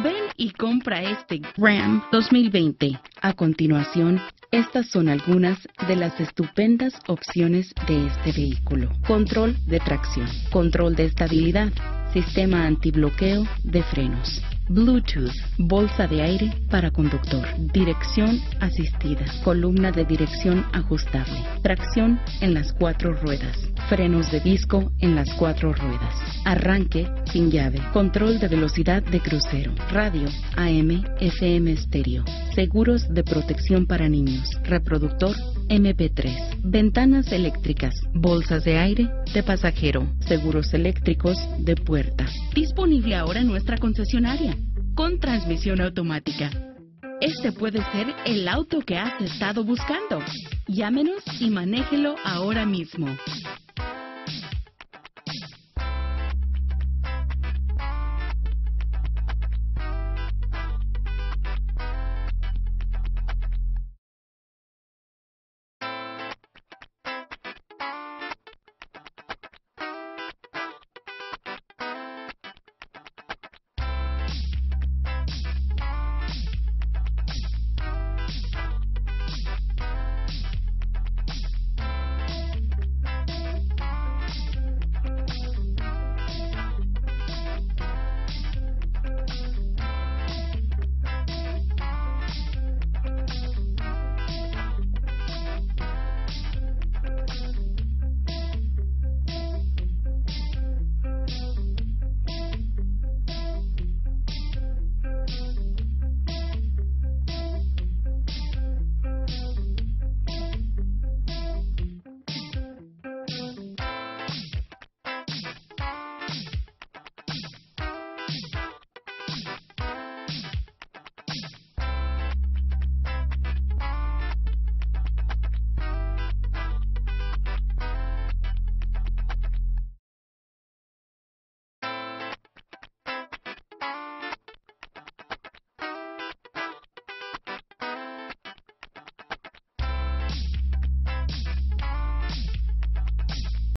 Ven y compra este Ram 2020. A continuación, estas son algunas de las estupendas opciones de este vehículo. Control de tracción, control de estabilidad, sistema antibloqueo de frenos, Bluetooth, bolsa de aire para conductor, dirección asistida, columna de dirección ajustable, tracción en las cuatro ruedas, frenos de disco en las cuatro ruedas, arranque sin llave, control de velocidad de crucero, radio, AM, FM estéreo, seguros de protección para niños, reproductor MP3, ventanas eléctricas, bolsas de aire de pasajero, seguros eléctricos de puerta. Disponible ahora en nuestra concesionaria, con transmisión automática. Este puede ser el auto que has estado buscando. Llámenos y manéjelo ahora mismo.